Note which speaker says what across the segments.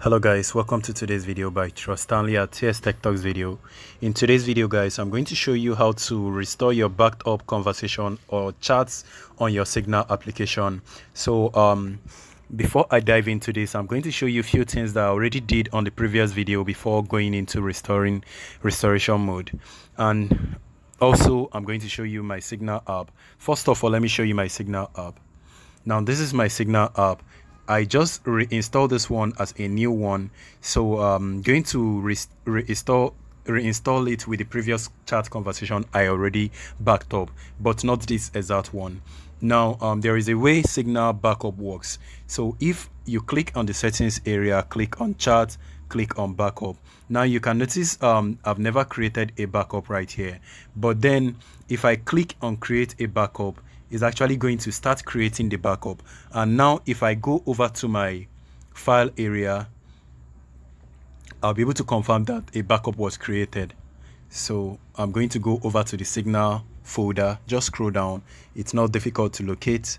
Speaker 1: hello guys. Welcome to today's video by Trust Stanley at TS Tech Talks video. In today's video guys I'm going to show you how to restore your backed up conversation or chats on your Signal application. So um before I dive into this I'm going to show you a few things that I already did on the previous video before going into restoring restoration mode. And also I'm going to show you my Signal app. First of all let me show you my Signal app. Now this is my Signal app I just reinstalled this one as a new one. So I'm um, going to re reinstall reinstall it with the previous chat conversation I already backed up but not this exact one. Now um, there is a way signal backup works. So if you click on the settings area click on chat click on backup. Now you can notice um, I've never created a backup right here. But then if I click on create a backup is actually going to start creating the backup. And now if I go over to my file area I'll be able to confirm that a backup was created. So I'm going to go over to the signal folder. Just scroll down. It's not difficult to locate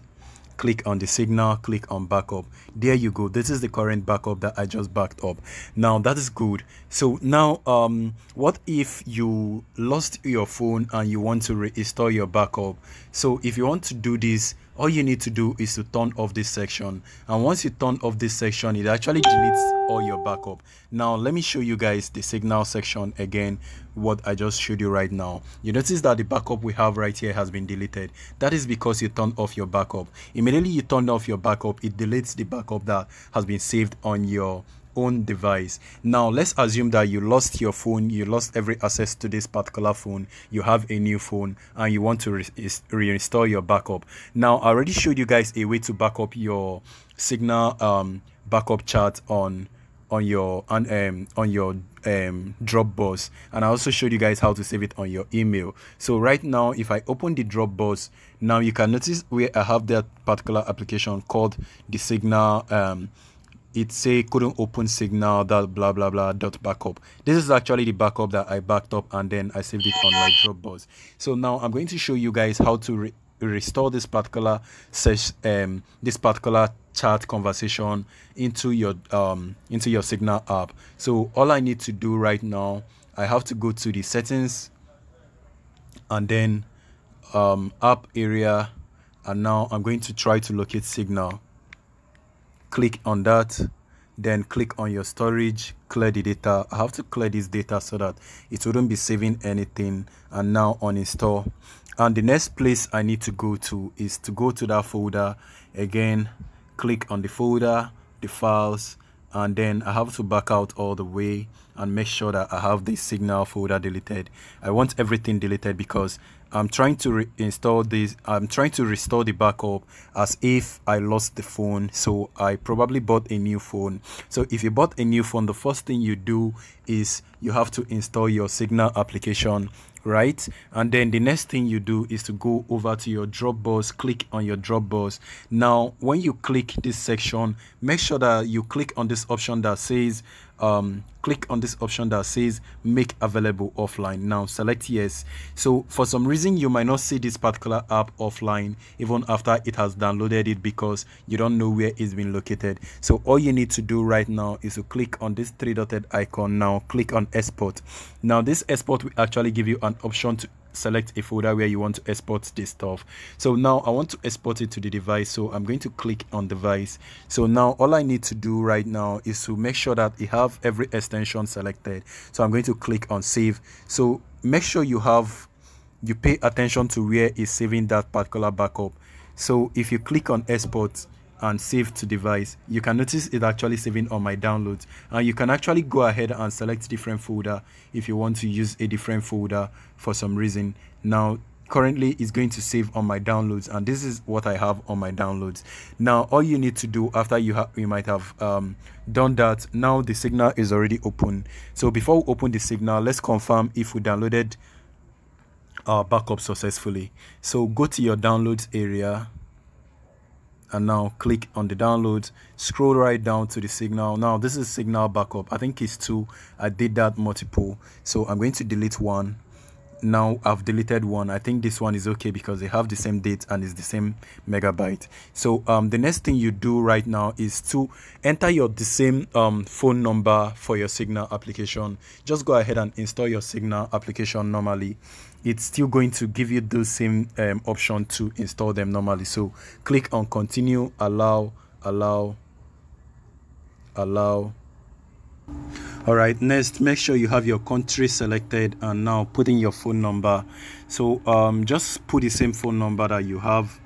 Speaker 1: click on the signal click on backup. There you go. This is the current backup that i just backed up. Now that is good. So now um what if you lost your phone and you want to restore your backup? So if you want to do this all you need to do is to turn off this section. And once you turn off this section it actually deletes all your backup. Now let me show you guys the signal section again what i just showed you right now. You notice that the backup we have right here has been deleted. That is because you turned off your backup. Immediately you turn off your backup it deletes the backup that has been saved on your own device. Now, let's assume that you lost your phone, you lost every access to this particular phone, you have a new phone, and you want to re reinstall your backup. Now, I already showed you guys a way to backup your Signal um, backup chat on on your on, um, on your um, Dropbox and I also showed you guys how to save it on your email. So right now if I open the Dropbox now you can notice where I have that particular application called the Signal um, it say couldn't open signal that blah blah blah dot backup. This is actually the backup that i backed up and then i saved it on my dropbox so now i'm going to show you guys how to re restore this particular sesh um this particular chat conversation into your um into your signal app. So all i need to do right now i have to go to the settings and then um app area. And now i'm going to try to locate signal click on that then click on your storage clear the data. I have to clear this data so that it wouldn't be saving anything and now uninstall. And the next place i need to go to is to go to that folder. Again click on the folder the files and then I have to back out all the way and make sure that I have the signal folder deleted. I want everything deleted because I'm trying to reinstall this. I'm trying to restore the backup as if I lost the phone. So I probably bought a new phone. So if you bought a new phone, the first thing you do is you have to install your signal application right? And then the next thing you do is to go over to your dropbox click on your dropbox now when you click this section make sure that you click on this option that says um, click on this option that says make available offline. Now select yes. So for some reason you might not see this particular app offline even after it has downloaded it because you don't know where it's been located. So all you need to do right now is to click on this three dotted icon. Now click on export. Now this export will actually give you an option to select a folder where you want to export this stuff. So now i want to export it to the device so i'm going to click on device. So now all i need to do right now is to make sure that you have every extension selected. So i'm going to click on save. So make sure you have you pay attention to where is saving that particular backup. So if you click on export and save to device. You can notice it actually saving on my downloads. And you can actually go ahead and select different folder if you want to use a different folder for some reason. Now currently it's going to save on my downloads and this is what i have on my downloads. Now all you need to do after you have you might have um, done that now the signal is already open. So before we open the signal let's confirm if we downloaded our backup successfully. So go to your downloads area and now click on the downloads scroll right down to the signal. Now this is signal backup. I think it's two. I did that multiple. So i'm going to delete one now I've deleted one. I think this one is okay because they have the same date and it's the same megabyte. So um, the next thing you do right now is to enter your the same um, phone number for your Signal application. Just go ahead and install your Signal application normally. It's still going to give you the same um, option to install them normally. So click on continue, allow, allow, allow all right next make sure you have your country selected and now put in your phone number. So um, just put the same phone number that you have.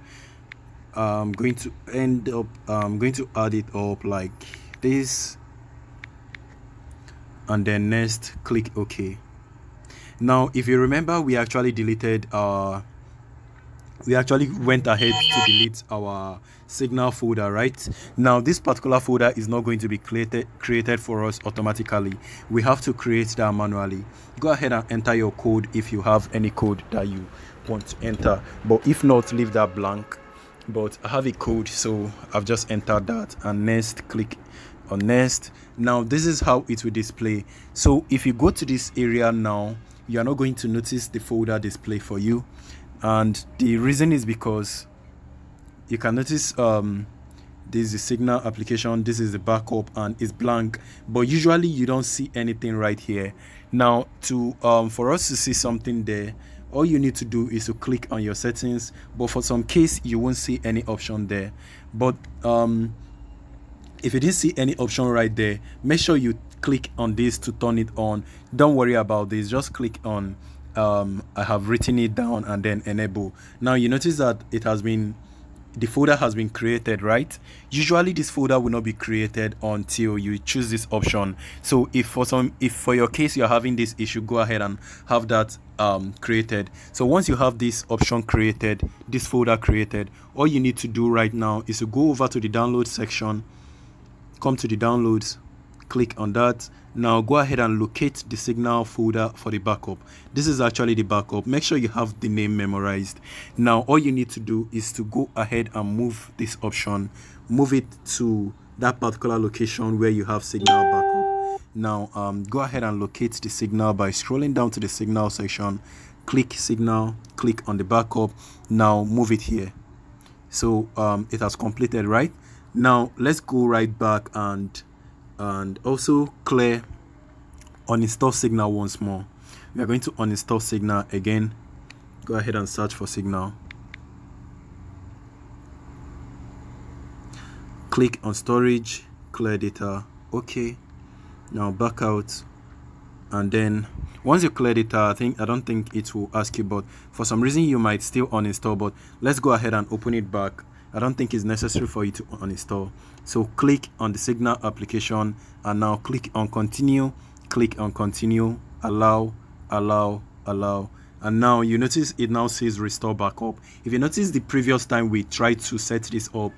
Speaker 1: I'm going to end up i'm going to add it up like this. And then next click ok. Now if you remember we actually deleted our we actually went ahead to delete our signal folder right? Now this particular folder is not going to be created created for us automatically. We have to create that manually. Go ahead and enter your code if you have any code that you want to enter. But if not leave that blank. But i have a code so i've just entered that. And next click on next. Now this is how it will display. So if you go to this area now you are not going to notice the folder display for you and the reason is because you can notice um, this is the signal application this is the backup and it's blank. But usually you don't see anything right here. Now to um, for us to see something there all you need to do is to click on your settings. But for some case you won't see any option there. But um, if you didn't see any option right there make sure you click on this to turn it on. Don't worry about this. Just click on um, I have written it down and then enable. Now you notice that it has been the folder has been created right? Usually this folder will not be created until you choose this option. So if for some if for your case you're having this issue go ahead and have that um, created. So once you have this option created this folder created all you need to do right now is to go over to the download section come to the downloads click on that now go ahead and locate the signal folder for the backup. This is actually the backup. Make sure you have the name memorized. Now all you need to do is to go ahead and move this option. Move it to that particular location where you have signal backup. Now um, go ahead and locate the signal by scrolling down to the signal section. Click signal click on the backup. Now move it here. So um, it has completed right? Now let's go right back and and also clear uninstall signal once more. We are going to uninstall signal again. Go ahead and search for signal. Click on storage clear data. Okay. Now back out. And then once you clear data i think i don't think it will ask you but for some reason you might still uninstall but let's go ahead and open it back I don't think it's necessary for you to uninstall. So click on the Signal application and now click on continue, click on continue, allow, allow, allow. And now you notice it now says restore backup. If you notice the previous time we tried to set this up,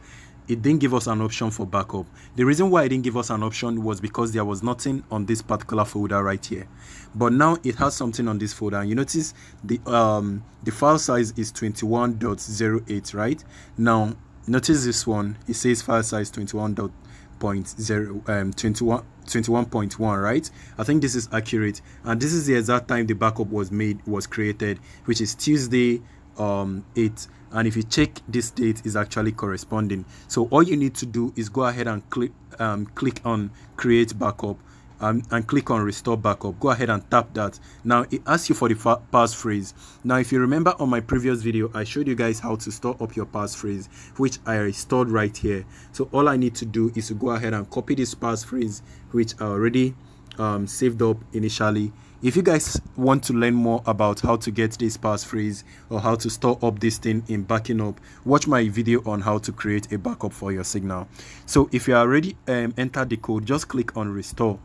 Speaker 1: it didn't give us an option for backup. The reason why it didn't give us an option was because there was nothing on this particular folder right here. But now it has something on this folder. And you notice the um the file size is 21.08, right? Now notice this one. It says file size 21.0 um 21 21.1 right? I think this is accurate. And this is the exact time the backup was made was created which is tuesday um 8 and if you check this date is actually corresponding. So all you need to do is go ahead and click um, click on create backup um, and click on restore backup. Go ahead and tap that. Now it asks you for the passphrase. Now if you remember on my previous video i showed you guys how to store up your passphrase which i stored right here. So all i need to do is to go ahead and copy this passphrase which i already um, saved up initially. If you guys want to learn more about how to get this passphrase or how to store up this thing in backing up watch my video on how to create a backup for your signal. So if you already um, entered the code just click on restore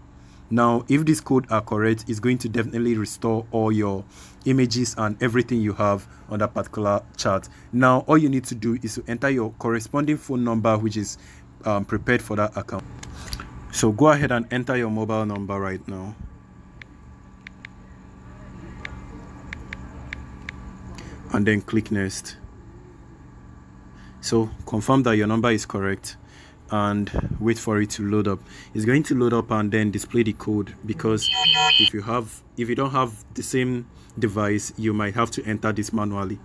Speaker 1: now if this code are correct it's going to definitely restore all your images and everything you have on that particular chart. Now all you need to do is to enter your corresponding phone number which is um, prepared for that account. So go ahead and enter your mobile number right now. And then click next. So confirm that your number is correct and wait for it to load up. It's going to load up and then display the code because if you have if you don't have the same device you might have to enter this manually.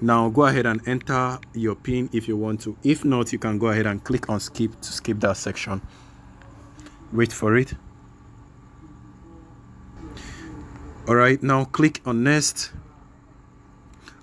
Speaker 1: Now go ahead and enter your pin if you want to. If not you can go ahead and click on skip to skip that section. Wait for it. All right now click on next.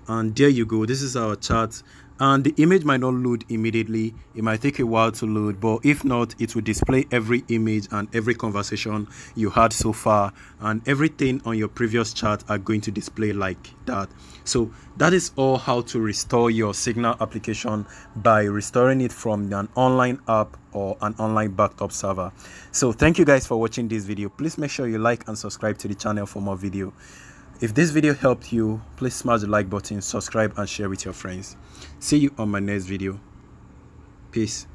Speaker 1: And there you go. This is our chart and the image might not load immediately. It might take a while to load but if not it will display every image and every conversation you had so far and everything on your previous chart are going to display like that. So that is all how to restore your signal application by restoring it from an online app or an online backup server. So thank you guys for watching this video. Please make sure you like and subscribe to the channel for more video if this video helped you, please smash the like button, subscribe and share with your friends. See you on my next video. Peace.